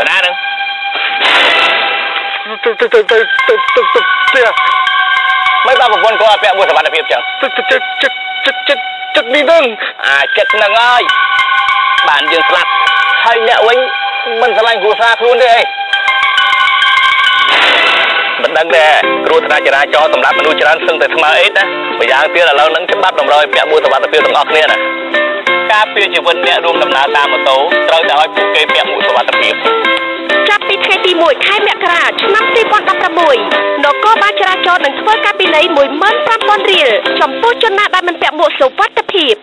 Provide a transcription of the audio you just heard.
កណ្ដាលហ្នឹងទៅទៅទៅទៅទៅទៅទៅទៅមិនបានប្រពន្ធគាត់ឲ្យពាក់មួយសមត្ថភាពចឹងចិត្តចិត្តចិត្តចិត្តចិត្តនេះនឹងអាចិត្តនឹងហើយបានយើងស្លាប់ហើយអ្នកវិញមិនស្រឡាញ់គ្រួសារខ្លួនទេអីមិនដឹងទេគ្រូថ្នាក់ចរាចរណ៍សម្រាប់មនុស្សច្រើនសឹងតែស្មើអេតណាម្យ៉ាងទៀតឥឡូវនឹងច្បាប់តម្រូវឲ្យពាក់មួកសុវត្ថិភាពទាំងអស់គ្នាណា ការពារជីវិតអ្នករួមដំណើរតាមម៉ូតូត្រូវតែឲ្យពួកគេពាក់មួកសុវត្ថិភាពចាប់ពីថ្ងៃទី1ខែមករាឆ្នាំ2016នគរបាលចរាចរណ៍នឹងធ្វើការពិន័យ15000រៀលចំពោះជនណាដែលមិនពាក់មួកសុវត្ថិភាព